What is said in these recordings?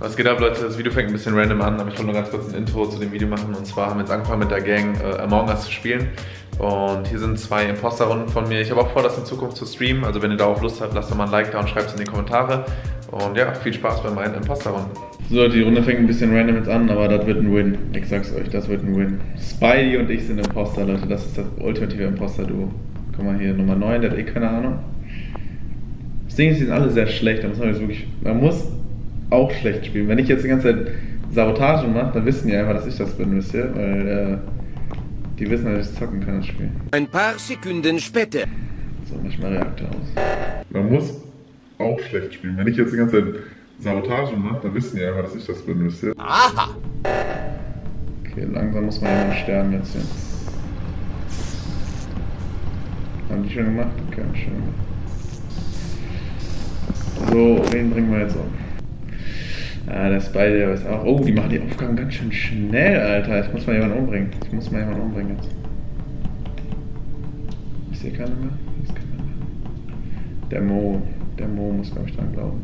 Was geht ab, Leute? Das Video fängt ein bisschen random an, aber ich wollte nur ganz kurz ein Intro zu dem Video machen. Und zwar haben wir jetzt angefangen mit der Gang äh, Among Us zu spielen. Und hier sind zwei Imposter-Runden von mir. Ich habe auch vor, das in Zukunft zu streamen. Also wenn ihr darauf Lust habt, lasst doch mal ein Like da und schreibt es in die Kommentare. Und ja, viel Spaß bei meinen Imposter-Runden. So die Runde fängt ein bisschen random jetzt an, aber das wird ein Win. Ich sag's euch, das wird ein Win. Spidey und ich sind Imposter, Leute. Das ist das ultimative Imposter-Duo. Guck mal hier, Nummer 9, der hat eh keine Ahnung. Das Ding ist, die sind alle sehr schlecht. Da muss man jetzt wirklich. Man muss auch schlecht spielen. Wenn ich jetzt die ganze Zeit Sabotage mache, dann wissen die einfach, dass ich das bin, wisst ihr? Weil äh, die wissen, dass ich zocken kann, das Spiel. Ein paar Sekunden später. So, mach ich mal Reaktor aus. Man muss auch schlecht spielen. Wenn ich jetzt die ganze Zeit Sabotage mache, dann wissen die einfach, dass ich das bin, wisst ihr? Aha! Okay, langsam muss man jemand sterben jetzt hier. Haben die schon gemacht? Okay, haben schon gemacht. So, wen bringen wir jetzt um? Ah, Spidey, der ist auch. Oh, die machen die Aufgaben ganz schön schnell, Alter. Ich muss mal jemanden umbringen. Ich muss mal jemanden umbringen jetzt. Ich sehe keinen mehr. Ich sehe keinen mehr. Der Mo. Der Mo muss, glaube ich, dran glauben.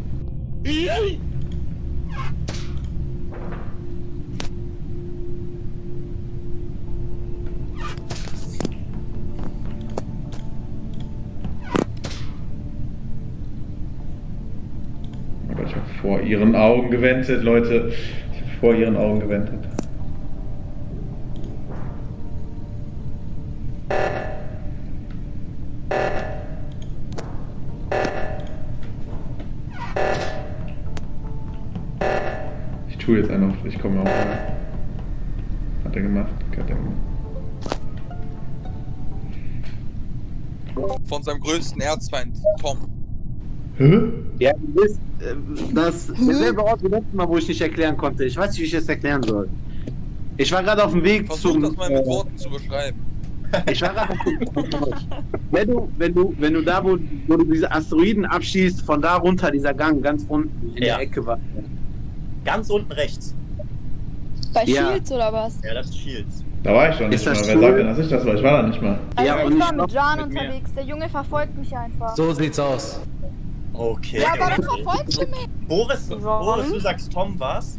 Ihren Augen gewendet, Leute. Vor ihren Augen gewendet. Ich tue jetzt einfach, ich komme auch rein. Hat er gemacht? Hat er gemacht. von seinem größten Erzfeind, Tom. Hä? Ja, du bist, äh, das derselbe Ort wie letztes Mal, wo ich nicht erklären konnte. Ich weiß nicht, wie ich das erklären soll. Ich war gerade auf dem Weg Versuch zum. das mal mit äh, Worten zu beschreiben. ich war gerade auf dem wenn du, wenn du, wenn du da, wo, wo du diese Asteroiden abschießt, von da runter, dieser Gang ganz unten in Ja. der Ecke war. Ganz unten rechts. Bei Ja. Shields oder was? Ja, das ist Shields. Da war ich doch nicht Ist mal. das Wer cool? sagt denn, dass ich das war? Ich war da nicht mal. Also Ja, und ich ich war mit Jan mit mir. unterwegs. Der Junge verfolgt mich einfach. So sieht's aus. Okay. Ja, warum verfolgst du mich? Boris? Boris, du sagst Tom war's?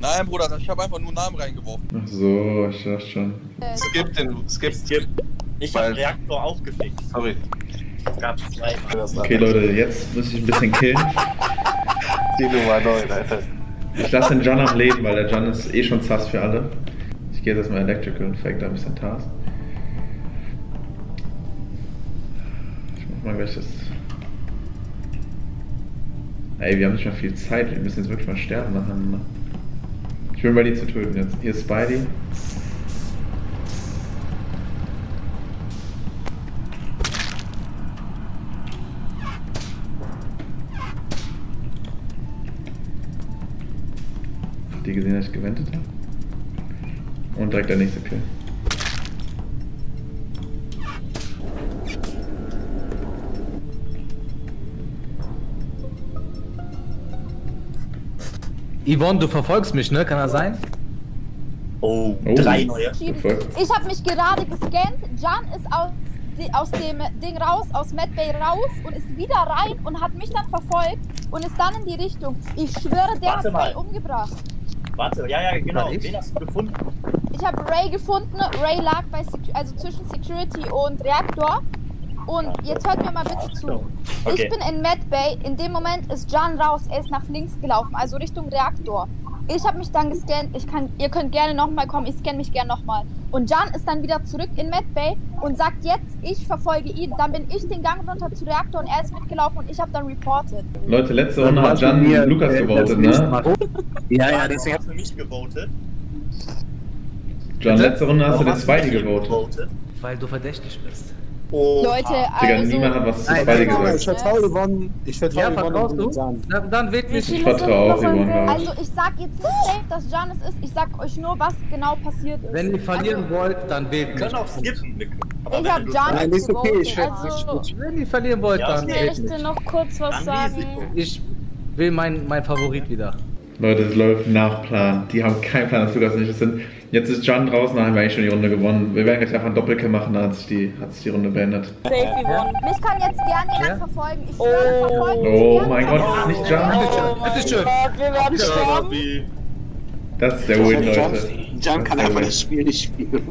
Nein, Bruder, ich habe einfach nur Namen reingeworfen. Ach so, ich dachte schon. Äh, Skip den, skip. Skip. Ich Weil- hab Reaktor auch gefixt. Sorry. Es gab zweimal. Okay, Leute, jetzt muss ich ein bisschen killen. Die Nummer 9, Alter. Ich lasse den John am Leben, weil der John ist eh schon sass für alle. Ich gehe jetzt erstmal Electrical und fake da ein bisschen Task. Ich mach mal gleich das. Ey, wir haben nicht mehr viel Zeit. Wir müssen jetzt wirklich mal sterben nacheinander. Ich bin ready zu töten jetzt. Hier ist Spidey. Habt ihr gesehen, dass ich gewendet habe? Und direkt der nächste Kill. Yvonne, du verfolgst mich, ne? Kann das sein? Oh, Oh. drei neue. Ich habe mich gerade gescannt. Jan ist aus, aus dem Ding raus, aus Mad Bay raus und ist wieder rein und hat mich dann verfolgt und ist dann in die Richtung. Ich schwöre, der Warte hat mal. Ray umgebracht. Warte, ja, ja, genau. Wen hast du gefunden? Ich habe Ray gefunden. Ray lag bei Secu also zwischen Security und Reaktor. Und jetzt hört mir mal bitte zu. Okay. Ich bin in Mad Bay. In dem Moment ist Jan raus. Er ist nach links gelaufen, also Richtung Reaktor. Ich habe mich dann gescannt. Ich kann, ihr könnt gerne nochmal kommen. Ich scanne mich gerne nochmal. Und Jan ist dann wieder zurück in Mad Bay und sagt jetzt, ich verfolge ihn. Dann bin ich den Gang runter zu Reaktor und er ist mitgelaufen und ich habe dann reported. Leute, letzte Runde hat Jan Mir, Lukas äh, gewotet, ne? Ja, ja, deswegen. hast du für mich gewotet? John, letzte Runde hast du Warum den du hier gewotet. Weil du verdächtig bist. Oh, Leute, Digga, also... niemand hat was zu nein, gesagt. Ich vertraue Yvonne. Ich vertraue Ja, Yvonne. du? Dann, wählt mich. Ich vertraue auf Yvonne, Also ich sag jetzt nicht safe, dass Jan es ist. Ich sag euch nur, was genau passiert ist. Wenn ihr verlieren also, wollt, dann wählt mich. können auch skippen. Ich hab Jan Nein, ist okay. Ich werde Also- nicht. Wenn ihr verlieren wollt, Ja, dann okay. wählt Ich möchte mich. noch kurz was sagen. Ich will mein, mein Favorit wieder. Leute, es läuft nach Plan. Die haben keinen Plan, dass du das nicht sind. Jetzt ist Jan draußen, dann haben wir eigentlich schon die Runde gewonnen. Wir werden gleich einfach einen Doppelkill machen, dann hat sich die, hat sich die Runde beendet. Mich kann jetzt gerne jemand verfolgen. Ich Oh. verfolgen Oh mein Gott, es ist nicht Jan. Bitteschön. Wir werden sterben. Das ist der Win, Leute. Jan, kann Das einfach das Spiel nicht spielen.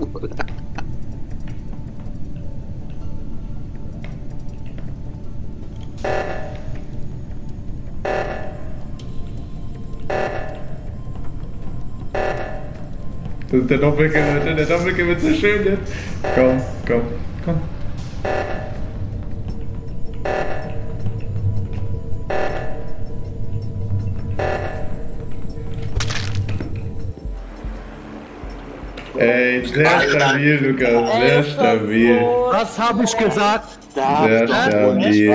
Das ist der Leute. Der wird so schön jetzt. Komm, komm, komm. Ey, sehr stabil, Lukas. Sehr stabil. Was habe ich gesagt? Da Sehr stabil.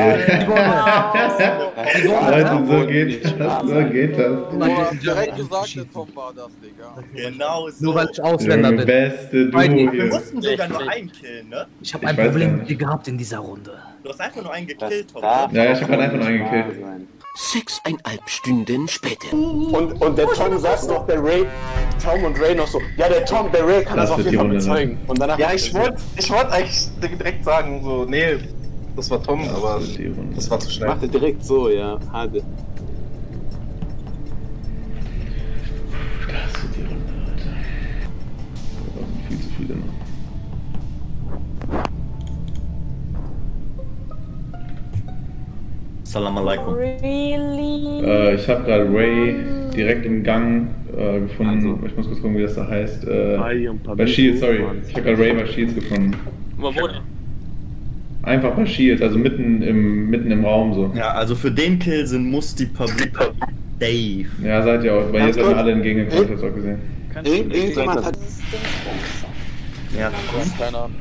Leute, so Leute, geht das. So geht das. Du hast direkt gesagt, der Tom war das, Digga. Genau so. Nur weil ich Ausländer bin. beste du Weil die- Wir hier. mussten sogar nur einen killen, ne? Ich habe Ich ein weiß Problem mit dir gehabt in dieser Runde. Du hast einfach nur einen gekillt, Tom. darf Ja, ich hab halt einfach nur wahr sein. Sechseinhalb Stunden später. Und, und der Tom sagt noch, der Ray, Tom und Ray noch so, ja, der Tom, der Ray kann Das das, auf jeden Fall ne? bezeugen. Und danach Ja, ich wollte ich wollt eigentlich direkt sagen, so, nee, das war Tom, aber Das war zu schnell. macht er direkt so, ja, hade. Das wird die Runde, Leute. Da sind viel zu viele noch. Salam alaikum. Really? Äh, ich habe gerade Ray direkt im Gang äh, gefunden. Also. ich muss kurz gucken, wie das da heißt. Äh, bei Shields, sorry. Ich habe gerade Ray bei Shields gefunden. Aber wo denn? Einfach bei Shields, also mitten im, mitten im Raum so. Ja, also für den Kill sind Musti Pablito Dave. Ja, seid ihr auch, weil ihr seid kurz. alle entgegengekommen, ich hab's auch gesehen. Irgend, irgendjemand hat. Ja, Keine Ahnung.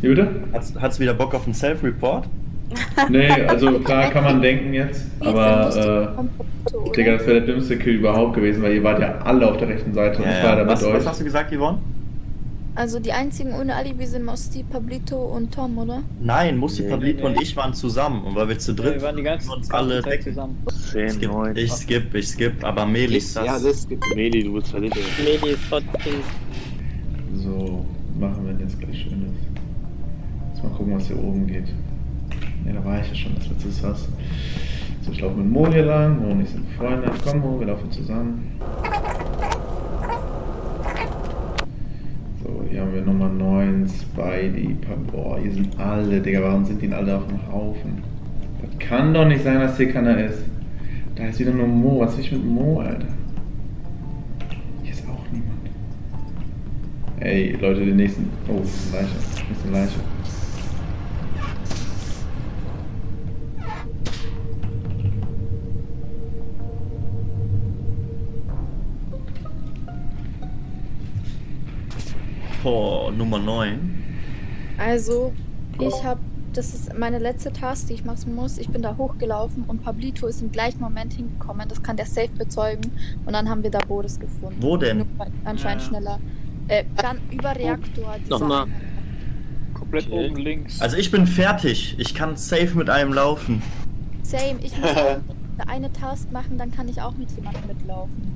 Wie bitte? hat's, hat's wieder Bock auf einen Self-Report? Nee, also klar kann man denken jetzt, aber äh, Digga, das wäre der dümmste Kill überhaupt gewesen, weil ihr wart ja alle auf der rechten Seite und ich war da mit was, euch. was hast du gesagt, Yvonne? Also die einzigen ohne Alibi sind Mosti, Pablito und Tom, oder? Nein, Musti Nee, Pablito nee. und ich waren zusammen und weil wir zu dritt wir waren die ganze, uns ganze alle Zeit weg. zusammen. Ich 10, skip, 9. ich skip, ich skip, aber Melis das. Ja, das gibt Meli, du bist verliebt. Medi ist trotzdem. So, machen wir jetzt gleich Schönes. Jetzt mal gucken, was hier oben geht. Ne, da war ich ja schon, das wird das was. So, ich laufe mit Mo hier lang. Mo und ich sind Freunde. Komm, Mo, wir laufen zusammen. So, hier haben wir Nummer 9, Spidey, Boah, hier sind alle, Digga, warum sind die alle auf dem Haufen? Das kann doch nicht sein, dass hier keiner ist. Da ist wieder nur Mo. Was will ich mit Mo, Alter? Hier ist auch niemand. Ey, Leute, die nächsten. Oh, ist eine Leiche. Ist eine Leiche. Boah, Nummer 9. Also, ich habe, das ist meine letzte Task, die ich machen muss. Ich bin da hochgelaufen und Pablito ist im gleichen Moment hingekommen. Das kann der safe bezeugen. Und dann haben wir da Boris gefunden. Wo denn? Anscheinend Ja. schneller. Äh, dann über Reaktor. Nochmal. Komplett Okay. oben links. Also ich bin fertig. Ich kann safe mit einem laufen. Same, ich muss eine Task machen, dann kann ich auch mit jemandem mitlaufen.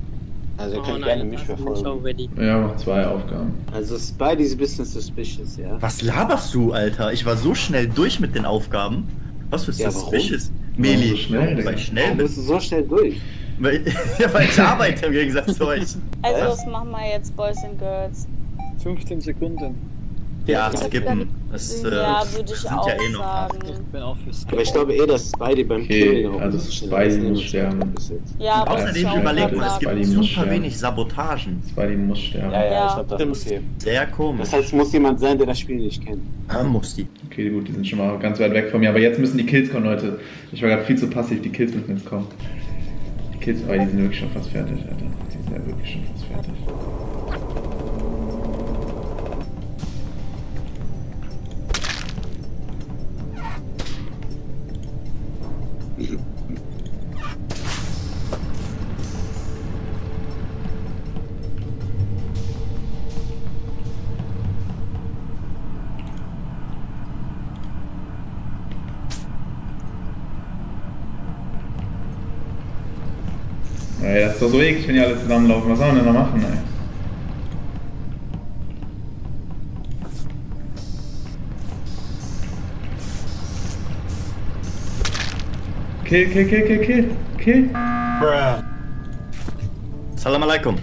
Also ihr Oh könnt nein, gerne mich verfolgen. Ja, noch zwei Aufgaben. Also Spidey ist ein bisschen suspicious, ja. Was laberst du, Alter? Ich war so schnell durch mit den Aufgaben. Was für Ja, suspicious. Meli, so schnell, weil ich schnell Warum bin. bist du so schnell durch? Weil, ja, weil ich arbeite im Gegensatz zu euch. Also, was machen wir jetzt, Boys and Girls? 15 Sekunden. Ja, Ja, skippen. Es, äh, ja, würde ich sind auch ja eh noch acht. sagen. Ich bin auch für Skip. Aber ich glaube eh, dass Spidey beim Okay, Killen also Spidey muss sterben. er bis jetzt. Ja, außerdem überleg mal, es gibt muss super sterben. wenig Sabotagen. Spidey muss sterben. Ja, ja, Ja. ich glaube, das ist okay. Sehr komisch. Das heißt, es muss jemand sein, der das Spiel nicht kennt. Ah, Musti. Okay, gut, die sind schon mal ganz weit weg von mir. Aber jetzt müssen die Kills kommen, Leute. Ich war gerade viel zu passiv. Die Kills müssen jetzt kommen. Die Kills, oh, die sind wirklich schon fast fertig, Alter. Die sind ja wirklich schon fast fertig. So eklig, wenn die alle zusammenlaufen. Was soll man denn da machen, ey? Kill, kill, kill, kill, kill, kill. Salam alaikum.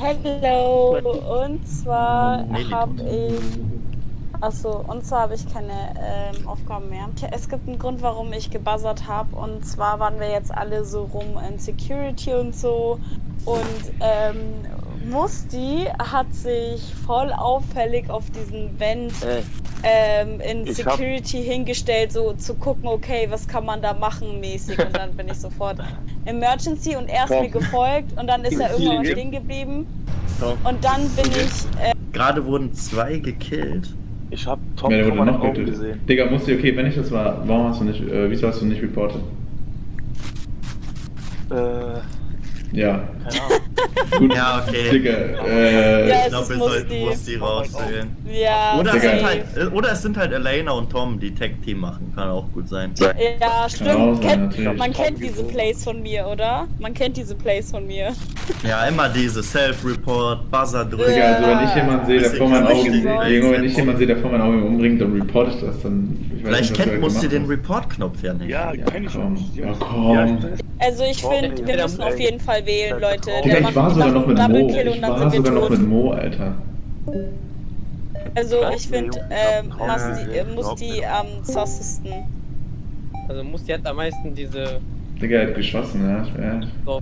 Hello. Und zwar habe ich. Achso, und zwar habe ich keine ähm, Aufgaben mehr. Es gibt einen Grund, warum ich gebuzzert habe. Und zwar waren wir jetzt alle so rum in Security und so. Und ähm, Musti hat sich voll auffällig auf diesen Vent ähm, in ich hab- Security hingestellt, so zu gucken, okay, was kann man da machen mäßig. Und dann bin ich sofort Emergency und er ist Tom. mir gefolgt und dann ist er irgendwann stehen geblieben. Und dann bin ich äh, Gerade wurden zwei gekillt. Ich hab Tom Wer vor wurde meinen noch Augen gesehen. Digga, musst du, okay, wenn ich das war, warum hast du nicht, äh, wieso hast du nicht reportet? Äh, Ja, keine Ahnung. Gut. Ja, okay. Digga, äh, Ja, Ich glaube, ist wir sollten Musti. Rauswählen. ja, Oder es, sind halt, oder es sind halt Elena und Tom, die Tag-Team machen. Kann auch gut sein. ja, stimmt. sein, Kennt, man kennt diese Plays von mir, oder? Man kennt diese Plays von mir. Ja, immer diese Self-Report, Buzzer drücken. Digga, also wenn ich jemanden sehe, der vor meinen Augen, wenn ich jemanden sehe, der vor meinen Augen umbringt, dann reporte ich das, dann... Ich weiß Vielleicht nicht, kennt Musti den. Report-Knopf ja nicht. Ja, Ja, kenn ich schon. Ja, komm. Also ich finde, wir müssen auf jeden Fall wählen, Leute. Der ich war sogar noch mit Mo. Und Ich war sogar noch mit Mo, Alter. Also Ja, ich finde, ja, ähm, ja, ja, äh, muss die ja. am sassesten. Also Musti hat am meisten diese. Digga, er hat geschossen, ja. ja. So,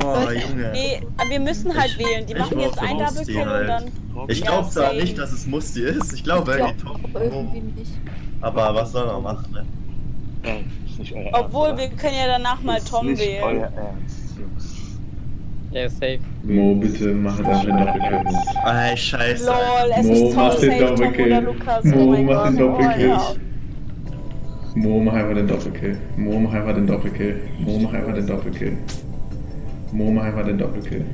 Boah, Junge. Nee, wir müssen halt Ich- wählen. Die machen jetzt ein Double Kill und halt. dann. Ich Ja, glaube zwar nicht, dass es Musti ist. Ich glaube Ja, irgendwie nicht. Aber was soll man machen, ne? Ey, ist nicht euer Obwohl, Ernst, wir können ja danach mal Ist Tom nicht wählen. euer Ernst. Ja, safe. Mo, bitte mach jetzt einfach den Doppelkill. Ey, scheiße. Lol, es Mo, ist mach den Doppelkill. Mo, oh mach den. Doppelkill. Oh, ja. Mo, mach einfach den Doppelkill. Mo, mach einfach den Doppelkill. Mo, mach einfach den Doppelkill. Mo, mach einfach den Doppelkill.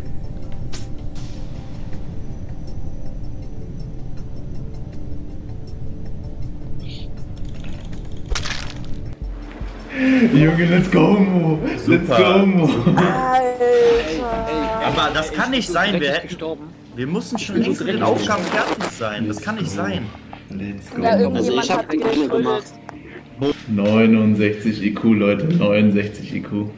Junge, let's go, Mo! Let's go, Mo! Aber das kann nicht sein. Wir, gestorben. wir müssen schon längst mit den Aufgaben fertig sein. Das kann nicht sein. Let's go, irgendjemand ich hab hat eine geschuldet. gemacht. 69 IQ, Leute, 69 IQ.